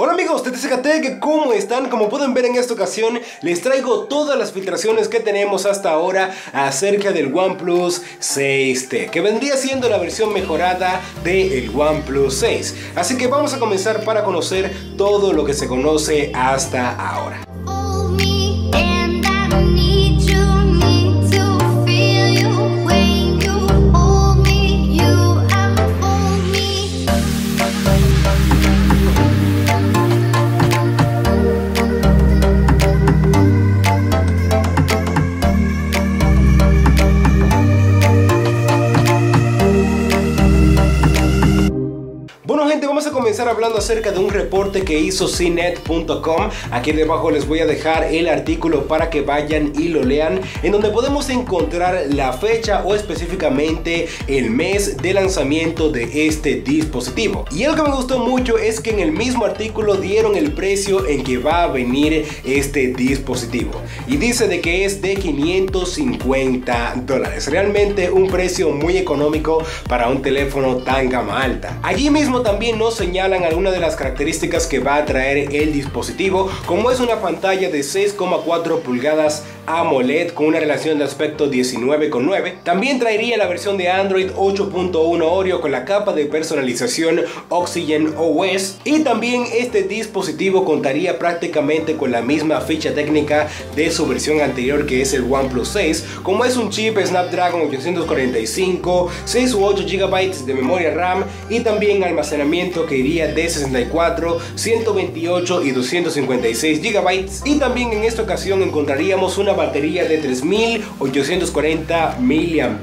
Hola amigos de TCKTech, ¿cómo están? Como pueden ver en esta ocasión les traigo todas las filtraciones que tenemos hasta ahora acerca del OnePlus 6T que vendría siendo la versión mejorada del OnePlus 6 Así que vamos a comenzar para conocer todo lo que se conoce hasta ahora comenzar hablando acerca de un reporte que hizo CNET.com. Aquí debajo les voy a dejar el artículo para que vayan y lo lean, en donde podemos encontrar la fecha o específicamente el mes de lanzamiento de este dispositivo. Y algo que me gustó mucho es que en el mismo artículo dieron el precio en que va a venir este dispositivo. Y dice de que es de 550 dólares. Realmente un precio muy económico para un teléfono tan gama alta. Allí mismo también nos señalan algunas de las características que va a traer el dispositivo, como es una pantalla de 6,4 pulgadas AMOLED con una relación de aspecto 19,9. También traería la versión de Android 8.1 Oreo con la capa de personalización Oxygen OS. Y también este dispositivo contaría prácticamente con la misma ficha técnica de su versión anterior que es el OnePlus 6, como es un chip Snapdragon 845, 6 u 8 GB de memoria RAM y también almacenamiento que iría de 64, 128 y 256 GB. Y también en esta ocasión encontraríamos una batería de 3840 mAh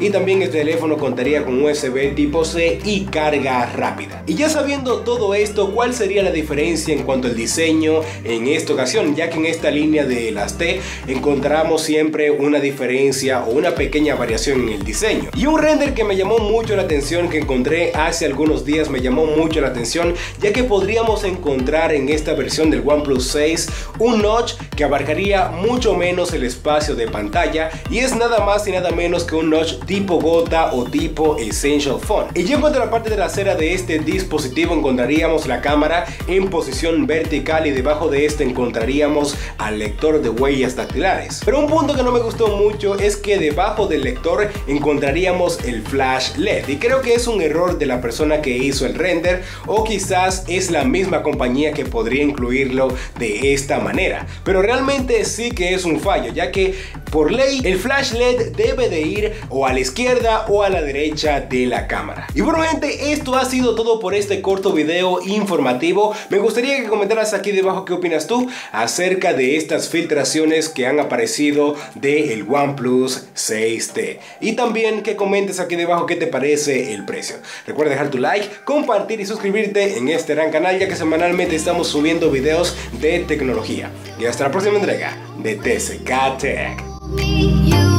y también este teléfono contaría con USB tipo C y carga rápida. Y ya sabiendo todo esto, ¿cuál sería la diferencia en cuanto al diseño en esta ocasión? Ya que en esta línea de las T encontramos siempre una diferencia o una pequeña variación en el diseño. Y un render que me llamó mucho la atención que encontré hace algunos días me llamó mucho la atención ya que podríamos encontrar en esta versión del OnePlus 6 un notch que abarcaría mucho menos el espacio de pantalla y es nada más y nada menos que un notch tipo gota o tipo Essential Phone. Y ya en cuanto a la parte trasera de este dispositivo encontraríamos la cámara en posición vertical y debajo de este encontraríamos al lector de huellas dactilares. Pero un punto que no me gustó mucho es que debajo del lector encontraríamos el flash LED y creo que es un error de la persona que hizo el render o quizás es la misma compañía que podría incluirlo de esta manera. Pero realmente sí que es un fallo, ya que por ley el flash LED debe de ir o a la izquierda o a la derecha de la cámara. Y bueno gente, esto ha sido todo por este corto video informativo. Me gustaría que comentaras aquí debajo qué opinas tú acerca de estas filtraciones que han aparecido del el OnePlus 6T. Y también que comentes aquí debajo qué te parece el precio. Recuerda dejar tu like, compartir y suscribirte en este gran canal ya que semanalmente estamos subiendo videos de tecnología. Y hasta la próxima entrega de this. God tag.